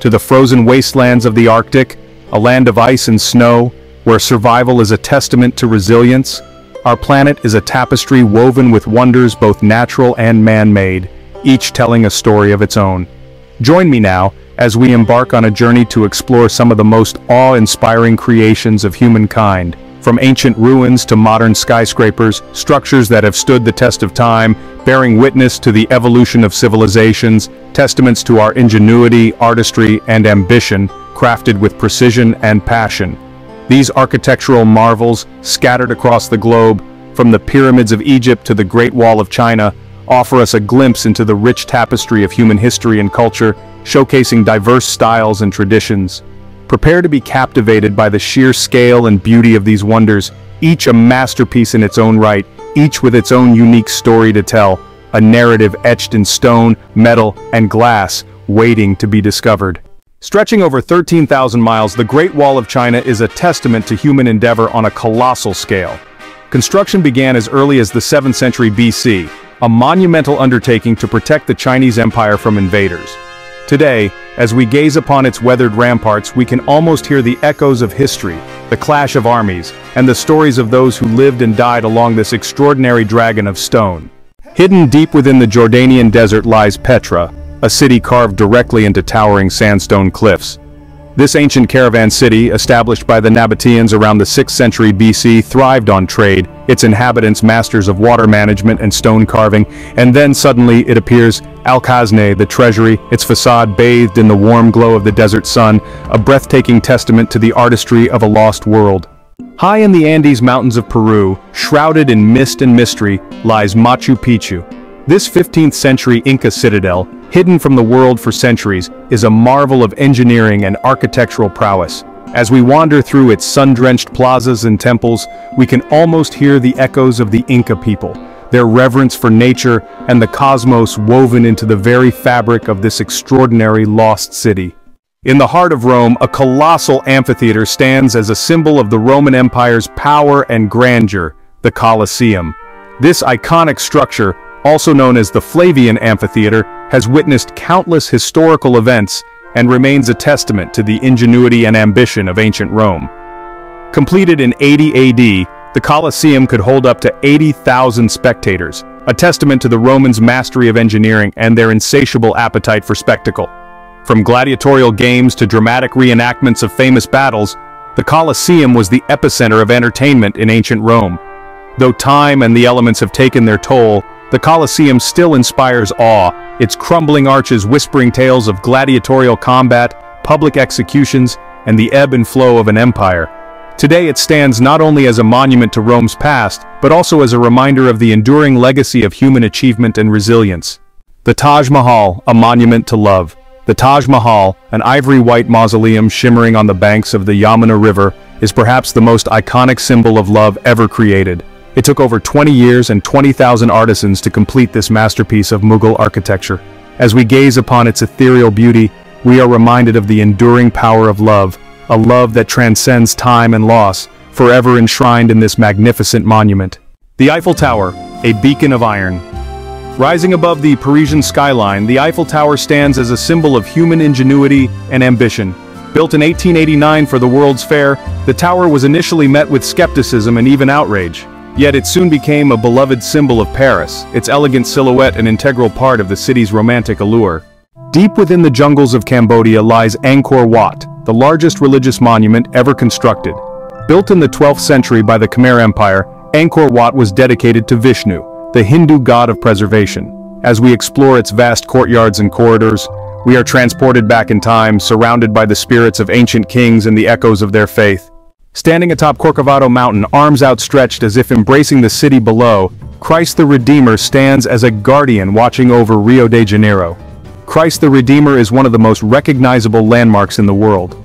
to the frozen wastelands of the Arctic, a land of ice and snow, where survival is a testament to resilience, our planet is a tapestry woven with wonders both natural and man-made, each telling a story of its own. Join me now, as we embark on a journey to explore some of the most awe-inspiring creations of humankind, from ancient ruins to modern skyscrapers, structures that have stood the test of time, bearing witness to the evolution of civilizations, testaments to our ingenuity, artistry, and ambition, crafted with precision and passion. These architectural marvels, scattered across the globe, from the pyramids of Egypt to the Great Wall of China, offer us a glimpse into the rich tapestry of human history and culture, showcasing diverse styles and traditions. Prepare to be captivated by the sheer scale and beauty of these wonders, each a masterpiece in its own right, each with its own unique story to tell, a narrative etched in stone, metal, and glass, waiting to be discovered. Stretching over 13,000 miles, the Great Wall of China is a testament to human endeavor on a colossal scale. Construction began as early as the 7th century BC, a monumental undertaking to protect the Chinese Empire from invaders. Today, as we gaze upon its weathered ramparts we can almost hear the echoes of history, the clash of armies, and the stories of those who lived and died along this extraordinary dragon of stone. Hidden deep within the Jordanian desert lies Petra, a city carved directly into towering sandstone cliffs. This ancient caravan city, established by the Nabateans around the 6th century BC, thrived on trade, its inhabitants masters of water management and stone carving, and then suddenly it appears Al-Khazneh, the treasury, its facade bathed in the warm glow of the desert sun, a breathtaking testament to the artistry of a lost world. High in the Andes Mountains of Peru, shrouded in mist and mystery, lies Machu Picchu. This 15th century Inca citadel, hidden from the world for centuries, is a marvel of engineering and architectural prowess. As we wander through its sun-drenched plazas and temples, we can almost hear the echoes of the Inca people, their reverence for nature and the cosmos woven into the very fabric of this extraordinary lost city. In the heart of Rome, a colossal amphitheater stands as a symbol of the Roman Empire's power and grandeur, the Colosseum. This iconic structure, also known as the Flavian Amphitheater, has witnessed countless historical events and remains a testament to the ingenuity and ambition of ancient Rome. Completed in 80 AD, the Colosseum could hold up to 80,000 spectators, a testament to the Romans' mastery of engineering and their insatiable appetite for spectacle. From gladiatorial games to dramatic reenactments of famous battles, the Colosseum was the epicenter of entertainment in ancient Rome. Though time and the elements have taken their toll, the Colosseum still inspires awe, its crumbling arches whispering tales of gladiatorial combat, public executions, and the ebb and flow of an empire. Today it stands not only as a monument to Rome's past, but also as a reminder of the enduring legacy of human achievement and resilience. The Taj Mahal, a monument to love. The Taj Mahal, an ivory-white mausoleum shimmering on the banks of the Yamuna River, is perhaps the most iconic symbol of love ever created. It took over 20 years and 20,000 artisans to complete this masterpiece of Mughal architecture. As we gaze upon its ethereal beauty, we are reminded of the enduring power of love, a love that transcends time and loss, forever enshrined in this magnificent monument. The Eiffel Tower, a beacon of iron. Rising above the Parisian skyline, the Eiffel Tower stands as a symbol of human ingenuity and ambition. Built in 1889 for the World's Fair, the tower was initially met with skepticism and even outrage. Yet it soon became a beloved symbol of Paris, its elegant silhouette an integral part of the city's romantic allure. Deep within the jungles of Cambodia lies Angkor Wat, the largest religious monument ever constructed. Built in the 12th century by the Khmer Empire, Angkor Wat was dedicated to Vishnu, the Hindu god of preservation. As we explore its vast courtyards and corridors, we are transported back in time, surrounded by the spirits of ancient kings and the echoes of their faith. Standing atop Corcovado Mountain, arms outstretched as if embracing the city below, Christ the Redeemer stands as a guardian watching over Rio de Janeiro. Christ the Redeemer is one of the most recognizable landmarks in the world.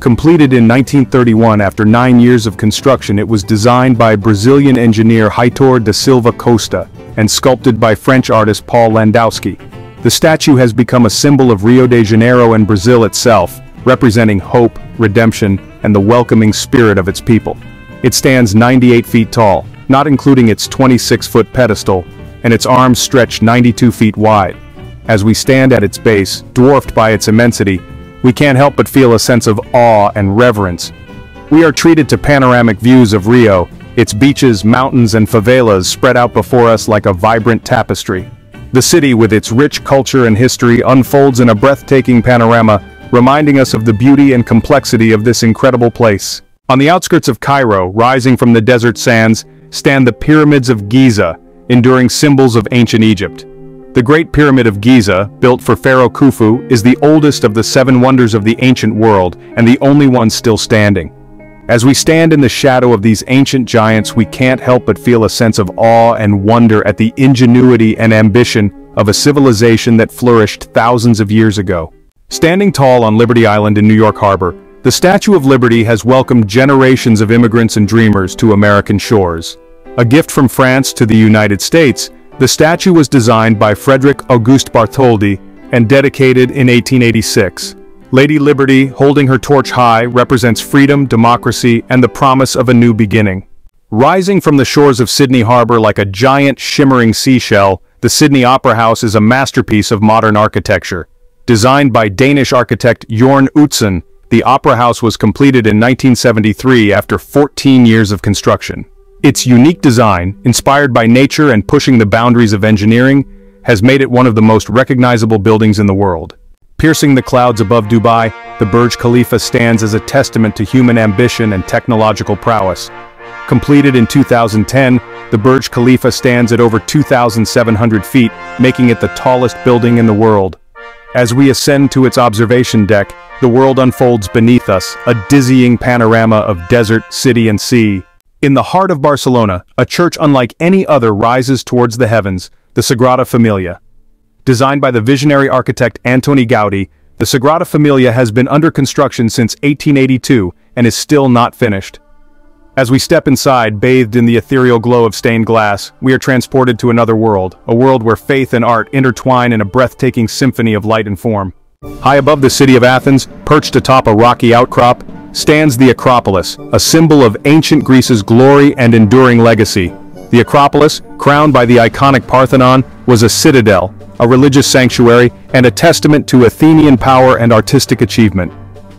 Completed in 1931 after nine years of construction it was designed by Brazilian engineer Heitor da Silva Costa and sculpted by French artist Paul Landowski. The statue has become a symbol of Rio de Janeiro and Brazil itself, representing hope, redemption, and the welcoming spirit of its people. It stands 98 feet tall, not including its 26-foot pedestal, and its arms stretch 92 feet wide. As we stand at its base, dwarfed by its immensity, we can't help but feel a sense of awe and reverence. We are treated to panoramic views of Rio, its beaches, mountains and favelas spread out before us like a vibrant tapestry. The city with its rich culture and history unfolds in a breathtaking panorama, reminding us of the beauty and complexity of this incredible place. On the outskirts of Cairo, rising from the desert sands, stand the pyramids of Giza, enduring symbols of ancient Egypt. The Great Pyramid of Giza, built for Pharaoh Khufu, is the oldest of the seven wonders of the ancient world and the only one still standing. As we stand in the shadow of these ancient giants we can't help but feel a sense of awe and wonder at the ingenuity and ambition of a civilization that flourished thousands of years ago. Standing tall on Liberty Island in New York Harbor, the Statue of Liberty has welcomed generations of immigrants and dreamers to American shores. A gift from France to the United States, the statue was designed by Frederick Auguste Bartholdi and dedicated in 1886. Lady Liberty, holding her torch high, represents freedom, democracy, and the promise of a new beginning. Rising from the shores of Sydney Harbour like a giant shimmering seashell, the Sydney Opera House is a masterpiece of modern architecture. Designed by Danish architect Jorn Utzon, the Opera House was completed in 1973 after 14 years of construction. Its unique design, inspired by nature and pushing the boundaries of engineering, has made it one of the most recognizable buildings in the world. Piercing the clouds above Dubai, the Burj Khalifa stands as a testament to human ambition and technological prowess. Completed in 2010, the Burj Khalifa stands at over 2,700 feet, making it the tallest building in the world. As we ascend to its observation deck, the world unfolds beneath us, a dizzying panorama of desert, city and sea. In the heart of Barcelona, a church unlike any other rises towards the heavens, the Sagrada Familia. Designed by the visionary architect Antoni Gaudi, the Sagrada Familia has been under construction since 1882 and is still not finished. As we step inside, bathed in the ethereal glow of stained glass, we are transported to another world, a world where faith and art intertwine in a breathtaking symphony of light and form. High above the city of Athens, perched atop a rocky outcrop, stands the Acropolis, a symbol of ancient Greece's glory and enduring legacy. The Acropolis, crowned by the iconic Parthenon, was a citadel, a religious sanctuary, and a testament to Athenian power and artistic achievement.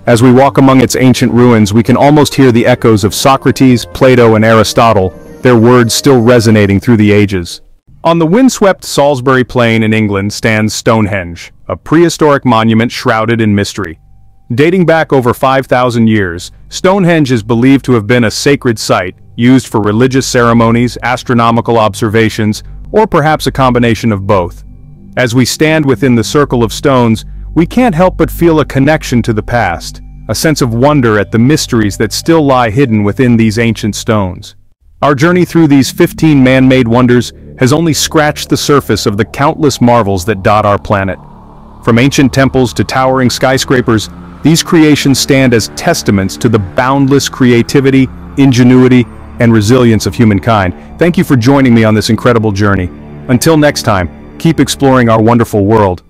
As we walk among its ancient ruins we can almost hear the echoes of Socrates, Plato and Aristotle, their words still resonating through the ages. On the windswept Salisbury Plain in England stands Stonehenge, a prehistoric monument shrouded in mystery. Dating back over 5,000 years, Stonehenge is believed to have been a sacred site, used for religious ceremonies, astronomical observations, or perhaps a combination of both. As we stand within the circle of stones, we can't help but feel a connection to the past, a sense of wonder at the mysteries that still lie hidden within these ancient stones. Our journey through these 15 man-made wonders has only scratched the surface of the countless marvels that dot our planet. From ancient temples to towering skyscrapers, these creations stand as testaments to the boundless creativity, ingenuity, and resilience of humankind. Thank you for joining me on this incredible journey. Until next time, keep exploring our wonderful world.